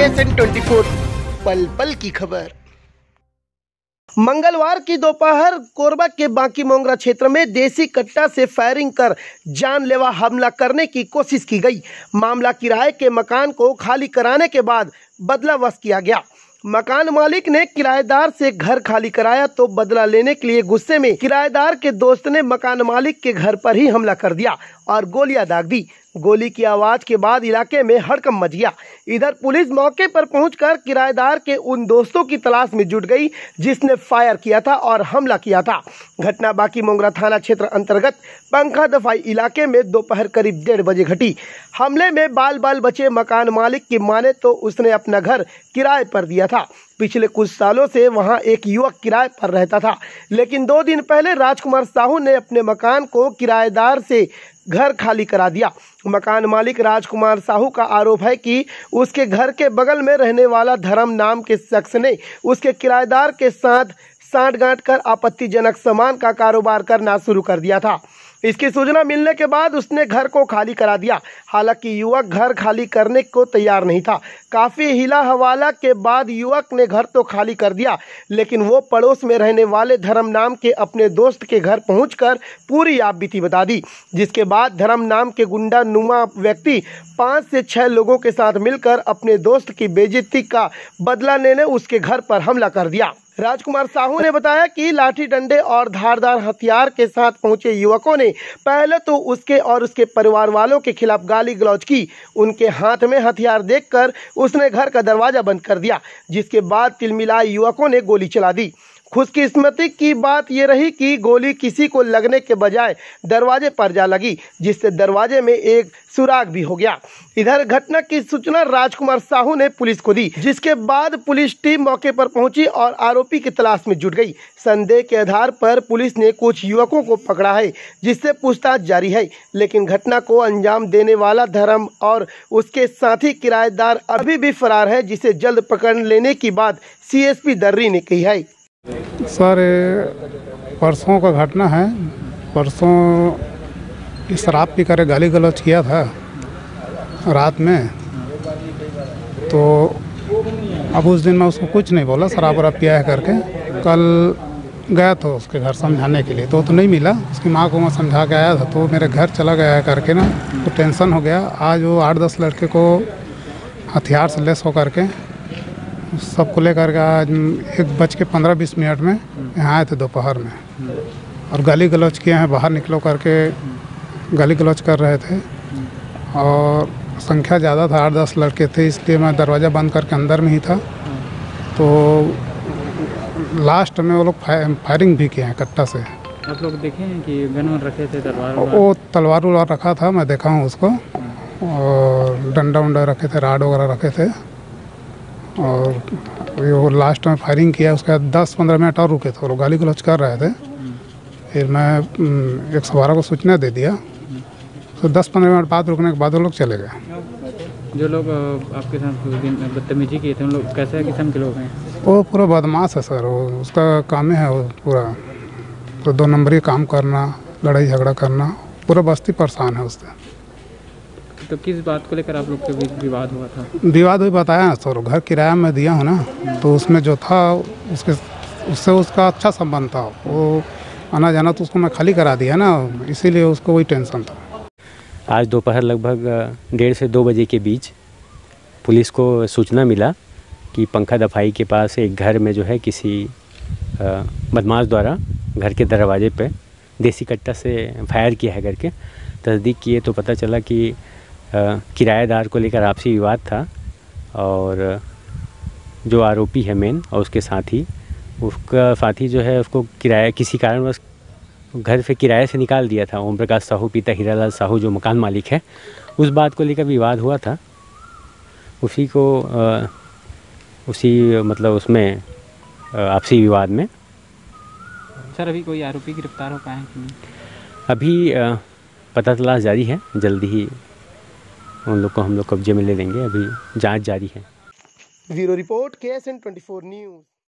Twenty four पल पल की खबर। मंगलवार की दोपहर कोरबा के बांकी मोंगरा क्षेत्र में देसी कट्टा से फायरिंग कर जानलेवा हमला करने की कोशिश की गई। मामला किराए के मकान को खाली कराने के बाद बदला वश किया गया। मकान मालिक ने किराएदार से घर खाली कराया तो बदला लेने के लिए गुस्से में किराएदार के दोस्त ने मकान मालिक के घर पर ही हमला कर दिया और गोलियाँ दाग दी। गोली की आवाज़ के बाद इलाके में हड़कम मच गया। इधर पुलिस मौके पर पहुंचकर किराएदार के उन दोस्तों की तलाश में जुट गई, जिसने फायर किया था और हमला किया था। घटना बाकी मोंगरा थाना क्षेत्र अंतर्गत पंखा दफाई इलाके में दोपहर करीब डेढ़ बजे घटी। हमले में बाल बाल बचे मकान मालिक की माने तो उसने अपना घर किराए पर दिया था। पिछले कुछ सालों से वहाँ एक युवक किराए पर रहता था, लेकिन दो दिन पहले राजकुमार साहू ने अपने मकान को किराएदार से घर खाली करा दिया। मकान मालिक राजकुमार साहू का आरोप है कि उसके घर के बगल में रहने वाला धर्म नाम के शख्स ने उसके किराएदार के साथ साठ गांठ कर आपत्तिजनक सामान का कारोबार करना शुरू कर दिया था। इसकी सूचना मिलने के बाद उसने घर को खाली करा दिया। हालाँकि युवक घर खाली करने को तैयार नहीं था। काफ़ी हिला हवाला के बाद युवक ने घर तो खाली कर दिया, लेकिन वो पड़ोस में रहने वाले धर्म नाम के अपने दोस्त के घर पहुंचकर पूरी आपबीती बता दी, जिसके बाद धर्म नाम के गुंडा नुमा व्यक्ति पाँच से छः लोगों के साथ मिलकर अपने दोस्त की बेजती का बदला लेने उसके घर पर हमला कर दिया। राजकुमार साहू ने बताया कि लाठी डंडे और धारदार हथियार के साथ पहुँचे युवकों ने, पहले तो उसके और उसके परिवार वालों के खिलाफ गाली गलौज की। उनके हाथ में हथियार देखकर उसने घर का दरवाज़ा बंद कर दिया, जिसके बाद तिलमिलाए युवकों ने गोली चला दी। खुशकिस्मती की बात यह रही कि गोली किसी को लगने के बजाय दरवाजे पर जा लगी, जिससे दरवाजे में एक सुराग भी हो गया। इधर घटना की सूचना राजकुमार साहू ने पुलिस को दी, जिसके बाद पुलिस टीम मौके पर पहुँची और आरोपी की तलाश में जुट गई। संदेह के आधार पर पुलिस ने कुछ युवकों को पकड़ा है, जिससे पूछताछ जारी है, लेकिन घटना को अंजाम देने वाला धर्म और उसके साथी किराएदार अभी भी फरार है, जिसे जल्द पकड़ लेने की बात सीएसपी दर्री ने कही है। सर परसों का घटना है। परसों शराब पी कर गाली गलौज किया था, रात में। तो अब उस दिन मैं उसको कुछ नहीं बोला, शराब वराब पिया है करके। कल गया था उसके घर समझाने के लिए तो तो नहीं मिला। उसकी माँ को मैं समझा के आया था तो मेरे घर चला गया है करके ना तो टेंशन हो गया। आज वो आठ दस लड़के को हथियार से लेस होकर करके सबको लेकर के आज एक बज के पंद्रह बीस मिनट में यहाँ आए थे दोपहर में। और गाली गलौज किए हैं बाहर निकलो करके गाली गलौज कर रहे थे। और संख्या ज़्यादा था आठ दस लड़के थे इसलिए मैं दरवाज़ा बंद करके अंदर में ही था। तो लास्ट में वो लोग फाय, फायरिंग भी किए हैं कट्टा से। आप लोग देखे हैं कि गन रखे थे तलवार वो तलवार उलवार रखा था मैं देखा हूँ उसको। और डंडा उंडा रखे थे राड वगैरह रखे थे। और वो लास्ट में फायरिंग किया उसके बाद दस पंद्रह मिनट और रुके थे वो लोग गाली गलौज कर रहे थे। फिर मैं हम्म, एक सौ बारह को सूचना दे दिया। तो दस पंद्रह मिनट बाद रुकने के बाद वो लोग चले गए। जो लोग आपके साथ बदतमीजी किए थे उन लोग कैसे किस्म के लोग हैं? वो पूरा बदमाश है सर वो उसका काम ही है वो पूरा। तो दो नंबरी काम करना लड़ाई झगड़ा करना पूरा बस्ती परेशान है उससे। तो किस बात को लेकर आप लोग के बीच विवाद हुआ था? विवाद भी बताया ना सर घर किराया में दिया हूँ ना तो उसमें जो था उसके उससे उसका अच्छा संबंध था। वो आना जाना तो उसको मैं खाली करा दिया ना इसीलिए उसको वही टेंशन था। आज दोपहर लगभग डेढ़ से दो बजे के बीच पुलिस को सूचना मिला कि पंखा दफाई के पास एक घर में जो है किसी बदमाश द्वारा घर के दरवाजे पे देसी कट्टा से फायर किया है करके। तस्दीक किए तो पता चला कि किराएदार को लेकर आपसी विवाद था और जो आरोपी है मेन और उसके साथी उसका साथी जो है उसको किराया किसी कारणवश घर से किराए से निकाल दिया था। ओम प्रकाश साहू पिता हीरालाल साहू जो मकान मालिक है उस बात को लेकर विवाद हुआ था। उसी को उसी मतलब उसमें आपसी विवाद में। सर अभी कोई आरोपी गिरफ़्तार हो पाए कि नहीं? अभी पता तलाश जारी है जल्दी ही उन लोग को हम लोग कब्जे में ले लेंगे। अभी जाँच जारी है। ब्यूरो रिपोर्ट के S N twenty four news